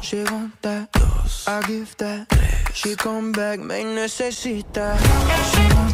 She want that, I give that. She come back, me necesita. She want that.